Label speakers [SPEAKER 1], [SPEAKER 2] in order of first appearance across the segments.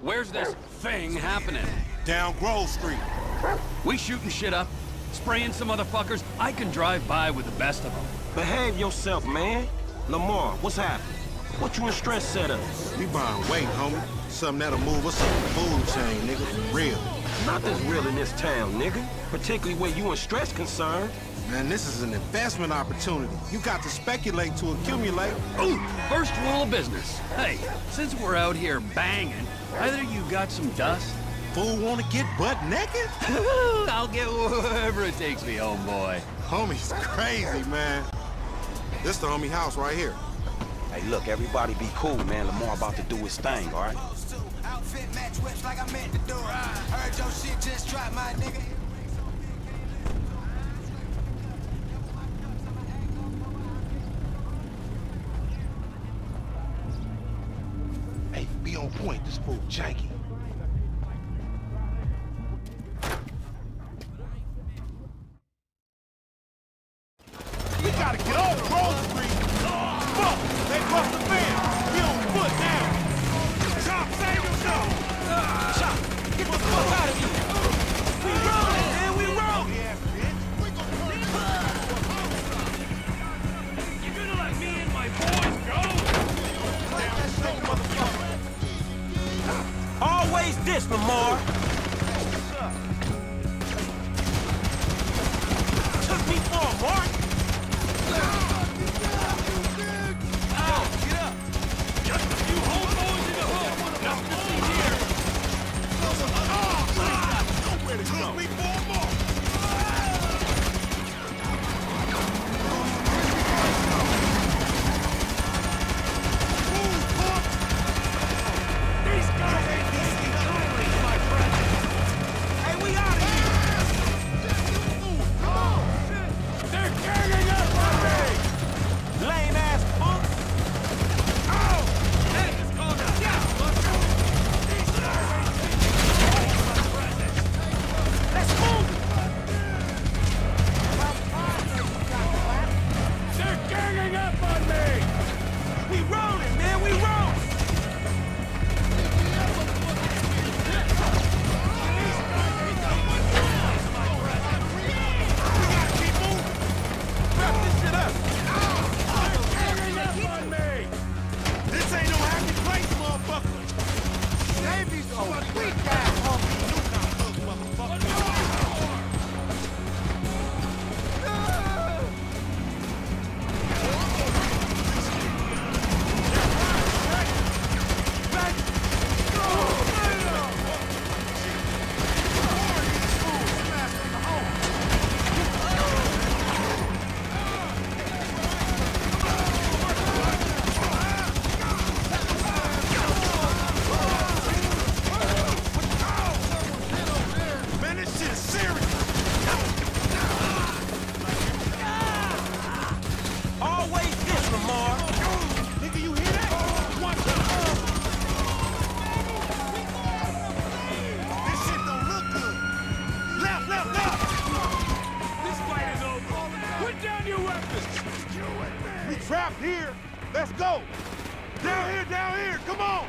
[SPEAKER 1] Where's this thing happening?
[SPEAKER 2] Down Grove Street.
[SPEAKER 1] We shooting shit up? Spraying some motherfuckers? I can drive by with the best of them.
[SPEAKER 3] Behave yourself, man. Lamar, what's happening? What you and Stretch set up?
[SPEAKER 2] We buying weight, homie. Something that'll move us up the food chain, nigga. For real.
[SPEAKER 3] Nothing's real in this town, nigga. Particularly where you and Stretch concerned.
[SPEAKER 2] Man, this is an investment opportunity. You got to speculate to accumulate.
[SPEAKER 1] Ooh, first rule of business. Hey, since we're out here banging, either you got some dust?
[SPEAKER 2] Fool wanna get butt naked?
[SPEAKER 1] I'll get wherever it takes me, homeboy.
[SPEAKER 2] Homie's crazy, man. This the homie house right here.
[SPEAKER 3] Hey, look, everybody be cool, man. Lamar about to do his thing, all right?
[SPEAKER 2] On point. This fool janky. Gotta get. Fuck! They bust the foot. Chop, save yourself.
[SPEAKER 3] Chop, get the fuck out of here. Always this, Lamar.
[SPEAKER 4] Davy's a weak ass
[SPEAKER 2] trapped here. Let's go. Down here, down here. Come on.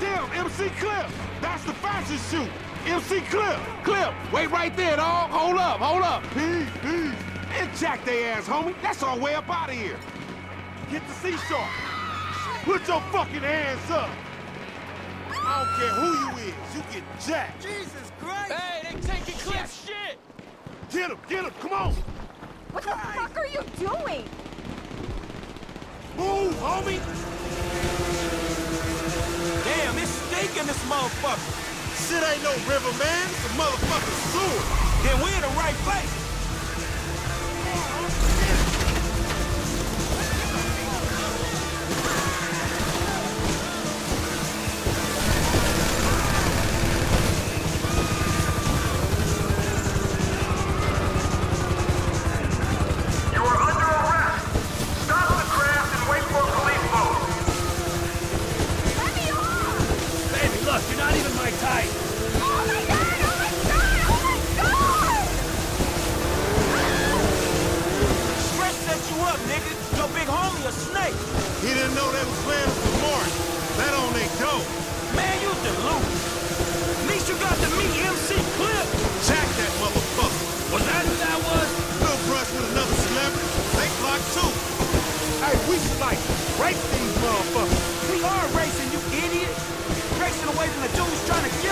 [SPEAKER 2] Damn, MC Clip. That's the fastest shoot. MC Clip. Clip. Wait right there, dog. Hold up, hold up. Peace, peace. And jack their ass, homie. That's our way up out of here. Get the seashore. Put your fucking hands up. I don't care who you is. You get jacked.
[SPEAKER 4] Jesus Christ!
[SPEAKER 1] Hey, they taking Clip's shit!
[SPEAKER 2] Get him, get him. Come on.
[SPEAKER 5] What the fuck are you doing?
[SPEAKER 2] Move, homie.
[SPEAKER 3] Damn, it's stinking this motherfucker.
[SPEAKER 2] Shit ain't no river, man. It's a motherfucking sewer.
[SPEAKER 3] Then we're in the right place.
[SPEAKER 1] My
[SPEAKER 5] god!
[SPEAKER 3] Stretch set you up, nigga. Your big homie a snake.
[SPEAKER 2] He didn't know they was playing for Martin. That on they dope.
[SPEAKER 3] Man, you to lose. At least you got to meet MC Clip.
[SPEAKER 2] Jack that motherfucker.
[SPEAKER 3] Was that who that was?
[SPEAKER 2] Little brush with another celebrity. They block too. Hey, we should like race these
[SPEAKER 3] racing, away from the dudes trying to kill